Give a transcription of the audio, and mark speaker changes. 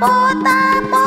Speaker 1: 不得不